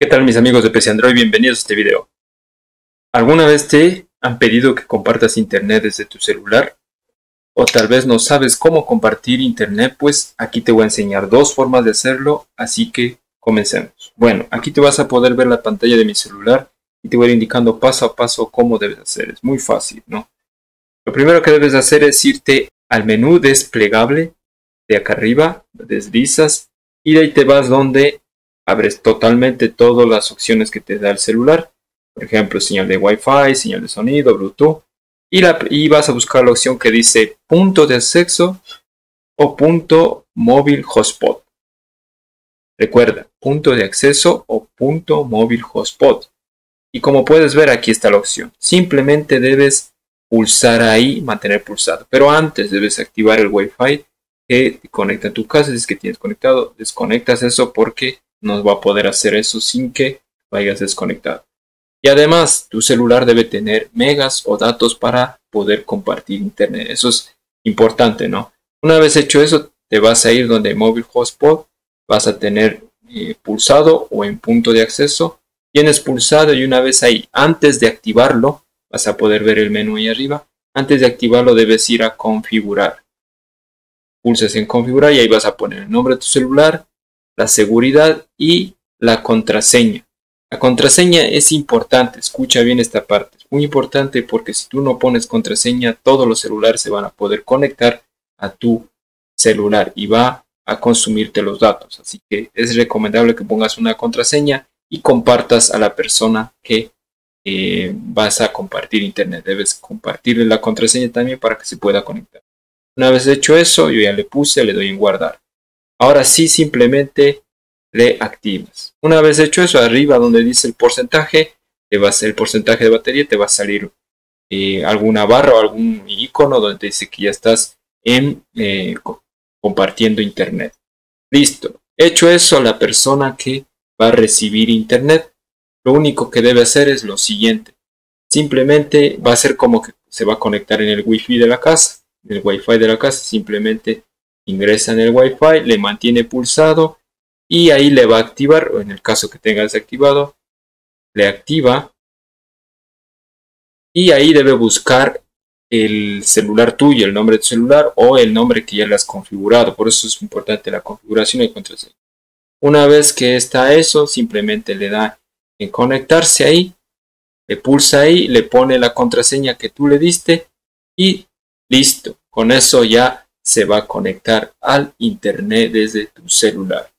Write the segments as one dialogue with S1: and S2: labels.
S1: ¿Qué tal mis amigos de PC Android? Bienvenidos a este video. ¿Alguna vez te han pedido que compartas internet desde tu celular? O tal vez no sabes cómo compartir internet, pues aquí te voy a enseñar dos formas de hacerlo, así que comencemos. Bueno, aquí te vas a poder ver la pantalla de mi celular y te voy a ir indicando paso a paso cómo debes hacer. Es muy fácil, ¿no? Lo primero que debes hacer es irte al menú desplegable de acá arriba, deslizas y de ahí te vas donde abres totalmente todas las opciones que te da el celular. Por ejemplo, señal de Wi-Fi, señal de sonido, Bluetooth. Y, la, y vas a buscar la opción que dice punto de acceso o punto móvil hotspot. Recuerda, punto de acceso o punto móvil hotspot. Y como puedes ver, aquí está la opción. Simplemente debes pulsar ahí, mantener pulsado. Pero antes debes activar el Wi-Fi que conecta a tu casa. Si es que tienes conectado, desconectas eso porque no va a poder hacer eso sin que vayas desconectado. Y además, tu celular debe tener megas o datos para poder compartir internet. Eso es importante, ¿no? Una vez hecho eso, te vas a ir donde móvil hotspot, vas a tener eh, pulsado o en punto de acceso. Tienes pulsado y una vez ahí, antes de activarlo, vas a poder ver el menú ahí arriba. Antes de activarlo debes ir a configurar. Pulsas en configurar y ahí vas a poner el nombre de tu celular, la seguridad y la contraseña. La contraseña es importante, escucha bien esta parte, es muy importante porque si tú no pones contraseña, todos los celulares se van a poder conectar a tu celular y va a consumirte los datos. Así que es recomendable que pongas una contraseña y compartas a la persona que eh, vas a compartir internet. Debes compartirle la contraseña también para que se pueda conectar. Una vez hecho eso, yo ya le puse, le doy en guardar. Ahora sí, simplemente le activas. Una vez hecho eso, arriba donde dice el porcentaje, te va a el porcentaje de batería, te va a salir eh, alguna barra o algún icono donde dice que ya estás en, eh, compartiendo internet. Listo. Hecho eso, la persona que va a recibir internet, lo único que debe hacer es lo siguiente. Simplemente va a ser como que se va a conectar en el wifi de la casa. El wifi de la casa simplemente ingresa en el Wi-Fi, le mantiene pulsado y ahí le va a activar, o en el caso que tenga desactivado, le activa y ahí debe buscar el celular tuyo, el nombre de tu celular o el nombre que ya le has configurado. Por eso es importante la configuración y contraseña. Una vez que está eso, simplemente le da en conectarse ahí, le pulsa ahí, le pone la contraseña que tú le diste y listo. Con eso ya se va a conectar al internet desde tu celular.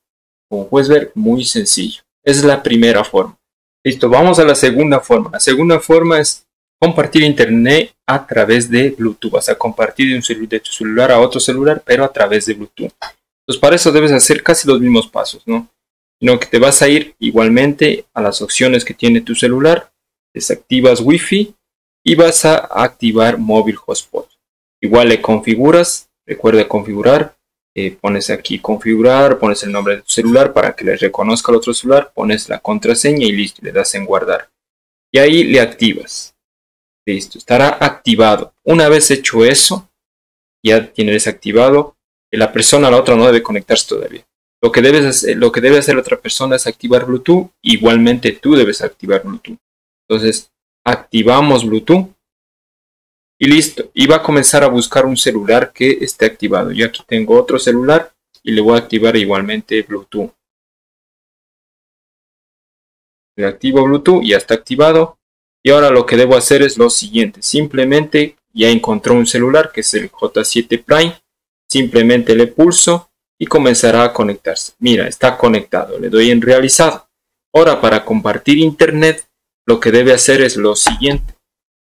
S1: Como puedes ver, muy sencillo. Es la primera forma. Listo, vamos a la segunda forma. La segunda forma es compartir internet a través de Bluetooth. Vas a compartir de, un de tu celular a otro celular, pero a través de Bluetooth. Entonces, para eso debes hacer casi los mismos pasos, ¿no? Sino que te vas a ir igualmente a las opciones que tiene tu celular, desactivas Wi-Fi y vas a activar móvil hotspot. Igual le configuras Recuerda configurar. Eh, pones aquí configurar, pones el nombre de tu celular para que le reconozca al otro celular, pones la contraseña y listo, le das en guardar. Y ahí le activas. Listo, estará activado. Una vez hecho eso, ya tiene desactivado. La persona, la otra no debe conectarse todavía. Lo que, debes lo que debe hacer la otra persona es activar Bluetooth. Igualmente tú debes activar Bluetooth. Entonces, activamos Bluetooth y listo. Y va a comenzar a buscar un celular que esté activado. Yo aquí tengo otro celular y le voy a activar igualmente Bluetooth. Le activo Bluetooth, ya está activado. Y ahora lo que debo hacer es lo siguiente. Simplemente ya encontró un celular que es el J7 Prime. Simplemente le pulso y comenzará a conectarse. Mira, está conectado. Le doy en realizado. Ahora para compartir internet lo que debe hacer es lo siguiente.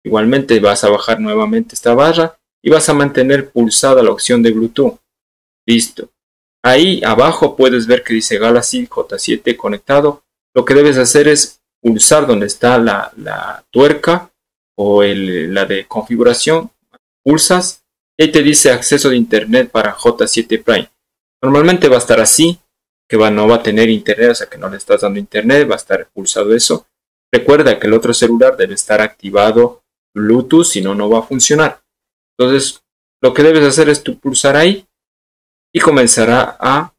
S1: Igualmente vas a bajar nuevamente esta barra y vas a mantener pulsada la opción de Bluetooth. Listo. Ahí abajo puedes ver que dice Galaxy J7 conectado. Lo que debes hacer es pulsar donde está la, tuerca o la de configuración. Pulsas y ahí te dice acceso de internet para J7 Prime. Normalmente va a estar así, que va, no va a tener internet, o sea que no le estás dando internet, va a estar pulsado eso. Recuerda que el otro celular debe estar activado Bluetooth, si no, no va a funcionar. Entonces, lo que debes hacer es pulsar ahí y comenzará a,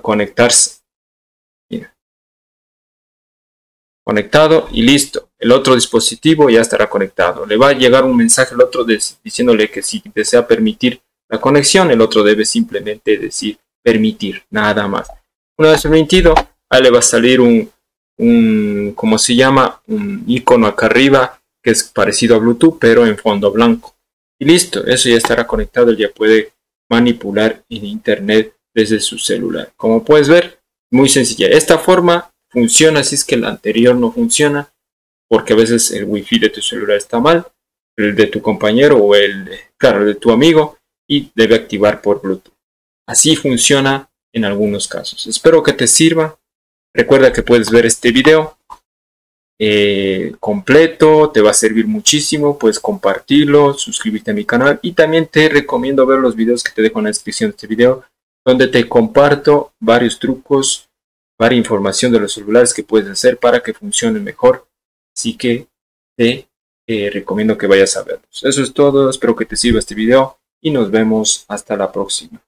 S1: conectarse. conectado y listo. El otro dispositivo ya estará conectado. Le va a llegar un mensaje al otro diciéndole que si desea permitir la conexión, el otro debe simplemente decir permitir, nada más. Una vez permitido, ahí le va a salir un, un ¿cómo se llama? Un icono acá arriba que es parecido a Bluetooth, pero en fondo blanco. Y listo, eso ya estará conectado, ya puede manipular en Internet desde su celular. Como puedes ver, muy sencilla. Esta forma funciona si es que la anterior no funciona, porque a veces el wifi de tu celular está mal, el de tu compañero o el, claro, de tu amigo, y debe activar por Bluetooth. Así funciona en algunos casos. Espero que te sirva. Recuerda que puedes ver este video eh, completo, te va a servir muchísimo, puedes compartirlo, suscribirte a mi canal y también te recomiendo ver los videos que te dejo en la descripción de este video, donde te comparto varios trucos, varia información de los celulares que puedes hacer para que funcionen mejor. Así que te eh, recomiendo que vayas a verlos. Eso es todo, espero que te sirva este video y nos vemos hasta la próxima.